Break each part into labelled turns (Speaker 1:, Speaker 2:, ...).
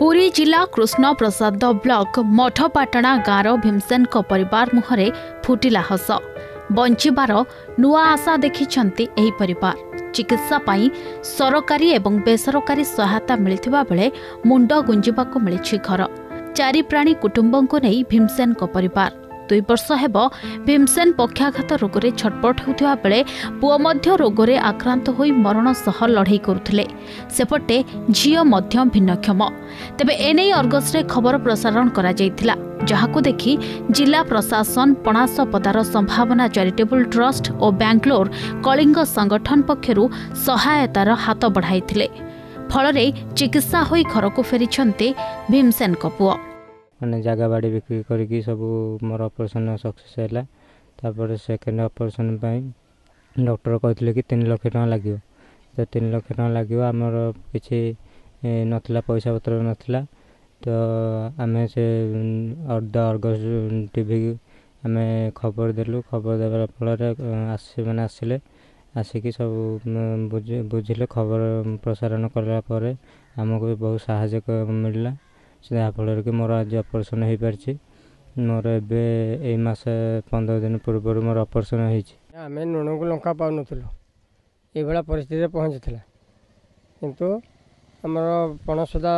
Speaker 1: ପୁରୀ ଜିଲ୍ଲା କୃଷ୍ଣପ୍ରସାଦ ବ୍ଲକ ମଠପାଟଣା ଗାଁର ଭୀମସେନଙ୍କ ପରିବାର ମୁହଁରେ ଫୁଟିଲା ହସ। ବଞ୍ଚିବାର ନୂଆ ଆଶା ଦେଖିଛନ୍ତି ଏହି ପରିବାର। ଚିକିତ୍ସା ପାଇଁ ସରକାରୀ ଏବଂ ବେସରକାରୀ ସହାୟତା ମିଳିଥିବା ବେଳେ ମୁଣ୍ଡ ଗୁଞ୍ଜିବାକୁ ମିଳିଛି ଘର। ଚାରିପ୍ରାଣୀ କୁଟୁମ୍ବଙ୍କୁ ନେଇ ଭୀମସେନଙ୍କ ପରିବାର ଦୁଇ ବର୍ଷ ହେବ ଭୀମସେନ ପକ୍ଷାଘାତ ରୋଗରେ ଛଟପଟ ହେଉଥିବା ବେଳେ ପୁଅ ମଧ୍ୟ ରୋଗରେ ଆକ୍ରାନ୍ତ ହୋଇ ମରଣ ସହ ଲଢ଼େଇ କରୁଥିଲେ। ସେପଟେ ଝିଅ ମଧ୍ୟ ଭିନ୍ନକ୍ଷମ। ତେବେ ଏନେଇ ଅର୍ଗସରେ ଖବର ପ୍ରସାରଣ କରାଯାଇଥିଲା ଯାହାକୁ ଦେଖି ଜିଲ୍ଲା ପ୍ରଶାସନ ପଣାସପଦାର ସମ୍ଭାବନା ଚାରିଟେବୁଲ ଟ୍ରଷ୍ଟ ଓ ବାଙ୍ଗାଲୋର କଳିଙ୍ଗ ସଂଗଠନ ପକ୍ଷରୁ ସହାୟତାର ହାତ ବଢ଼ାଇଥିଲେ। ଫଳରେ ଚିକିତ୍ସା ହୋଇ ଘରକୁ ଫେରିଛନ୍ତି ଭୀମସେନଙ୍କ ପୁଅ।
Speaker 2: ମାନେ ଜାଗା ବାଡ଼ି ବିକ୍ରି କରିକି ସବୁ ମୋର ଅପରେସନ୍ ସକ୍ସେସ୍ ହେଲା। ତାପରେ ସେକେଣ୍ଡ ଅପରେସନ୍ ପାଇଁ ଡକ୍ଟର କହିଥିଲେ କି ତିନି ଲକ୍ଷ ଟଙ୍କା ଲାଗିବ। ତ ତିନି ଲକ୍ଷ ଟଙ୍କା ଲାଗିବ ଆମର କିଛି ଏ, ନଥିଲା ପଇସା ପତ୍ର ନଥିଲା। ତ ଆମେ ସେ ଦ ଅର୍ଗସ୍ ଟିଭି ଆମେ ଖବର ଦେଲୁ। ଖବର ଦେବା ଫଳରେ ଅ, ଆସି ସେମାନେ ଆସିଲେ। ଆସିକି ସବୁ ଉମ, ବୁଝି ବୁଝିଲେ। ଖବର ପ୍ରସାରଣ କଲା ପରେ ଆମକୁ ବି ବହୁତ ସାହାଯ୍ୟ କ- ମିଳିଲା। ଯାହାଫଳରେ କି ମୋର ଆଜି ଅପରେସନ୍ ହୋଇପାରିଛି। ମୋର ଏବେ ଏଇ ମାସ ପନ୍ଦର ଦିନ ପୂର୍ବରୁ ମୋର ଅପରେସନ୍ ହେଇଛି।
Speaker 3: ଆମେ ଲୁଣକୁ ଲଙ୍କା ପାଉନଥିଲୁ। ଏଇଭଳିଆ ପରିସ୍ଥିତିରେ ପହଞ୍ଚିଥିଲା। କିନ୍ତୁ ଆମର ପଣସଦା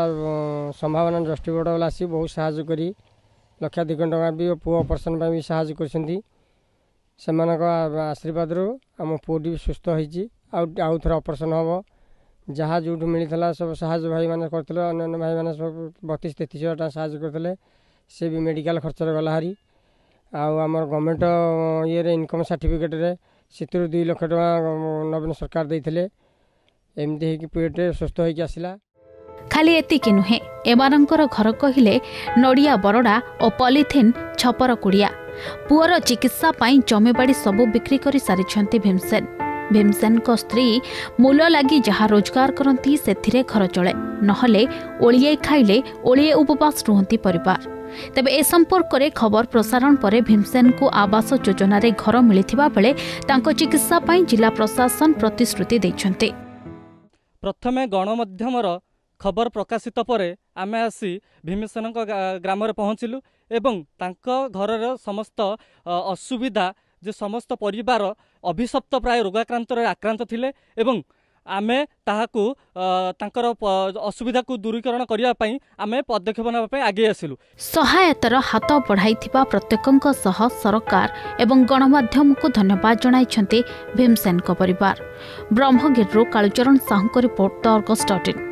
Speaker 3: ସମ୍ଭାବନା ଜଷ୍ଟି ବୋର୍ଡ଼ ବାଲା ଆସି ବହୁତ ସାହାଯ୍ୟ କରି ଲକ୍ଷାଧିକ ଟଙ୍କା ବି ପୁଅ ଅପରେସନ୍ ପାଇଁ ବି ସାହାଯ୍ୟ କରିଛନ୍ତି। ସେମାନଙ୍କ ଆଶୀର୍ବାଦରୁ ଆମ ପୁଅଟି ବି ସୁସ୍ଥ ହେଇଛି। ଆଉ ଆଉ ଥରେ ଅପରେସନ୍ ହେବ। ଯାହା ଯେଉଁଠୁ ମିଳିଥିଲା ସବୁ ସାହାଯ୍ୟ ଭାଇମାନେ କରିଥିଲେ ଅନ୍ୟାନ୍ୟ ଭାଇମାନେ ସବୁ ବତିଶ ତେତିଶ ହଜାର ଟଙ୍କା ସାହାଯ୍ୟ କରିଥିଲେ ସେ ବି ମେଡ଼ିକାଲ ଖର୍ଚ୍ଚରେ ଗଲା ହାରି। ଆଉ ଆମର ଗଭର୍ଣ୍ଣମେଣ୍ଟ ଇଏରେ ଇନକମ୍ ସାର୍ଟିଫିକେଟ୍ରେ ସେଥିରୁ ଦୁଇ ଲକ୍ଷ ଟଙ୍କା ନବୀନ ସରକାର ଦେଇଥିଲେ। ଏମିତି ହେଇକି ପିରିୟଡ଼ରେ ସୁସ୍ଥ ହେଇକି ଆସିଲା।
Speaker 1: ଖାଲି ଏତିକି ନୁହେଁ ଏମାନଙ୍କର ଘର କହିଲେ ନଡ଼ିଆ ବରଡ଼ା ଓ ପଲିଥିନ୍ ଛପର କୁଡ଼ିଆ। ପୁଅର ଚିକିତ୍ସା ପାଇଁ ଜମିବାଡ଼ି ସବୁ ବିକ୍ରି କରି ସାରିଛନ୍ତି ଭୀମସେନ। ଭୀମସେନଙ୍କ ସ୍ତ୍ରୀ ମୂଲ ଲାଗି ଯାହା ରୋଜଗାର କରନ୍ତି ସେଥିରେ ଘର ଚଳେ। ନହେଲେ ଓଳିଏ ଖାଇଲେ ଓଳିଏ ଉପବାସ ରୁହନ୍ତି ପରିବାର। ତେବେ ଏ ସମ୍ପର୍କରେ ଖବର ପ୍ରସାରଣ ପରେ ଭୀମସେନଙ୍କୁ ଆବାସ ଯୋଜନାରେ ଘର ମିଳିଥିବା ବେଳେ ତାଙ୍କ ଚିକିତ୍ସା ପାଇଁ ଜିଲ୍ଲା ପ୍ରଶାସନ ପ୍ରତିଶ୍ରୁତି ଦେଇଛନ୍ତି।
Speaker 4: ପ୍ରଥମେ ଗଣମାଧ୍ୟମର ଖବର ପ୍ରକାଶିତ ପରେ ଆମେ ଆସି ଭୀମସେନଙ୍କ ଗ୍ରାମରେ ପହଞ୍ଚିଲୁ ଏବଂ ତାଙ୍କ ଘରର ସମସ୍ତ ଅସୁବିଧା ଯେ ସମସ୍ତ ପରିବାର ଅଭିଶପ୍ତ ପ୍ରାୟ ରୋଗାକ୍ରାନ୍ତରେ ଆକ୍ରାନ୍ତ ଥିଲେ ଏବଂ ଆମେ ତାହାକୁ ତାଙ୍କର ଅସୁବିଧାକୁ ଦୂରୀକରଣ କରିବା ପାଇଁ ଆମେ ପଦକ୍ଷେପ ନେବା ପାଇଁ ଆଗେଇ ଆସିଲୁ।
Speaker 1: ସହାୟତାର ହାତ ବଢ଼ାଇଥିବା ପ୍ରତ୍ୟେକଙ୍କ ସହ ସରକାର ଏବଂ ଗଣମାଧ୍ୟମକୁ ଧନ୍ୟବାଦ ଜଣାଇଛନ୍ତି ଭୀମସେନଙ୍କ ପରିବାର। ବ୍ରହ୍ମଗିରିରୁ କାଳୁଚରଣ ସାହୁଙ୍କ report the Argus dot in.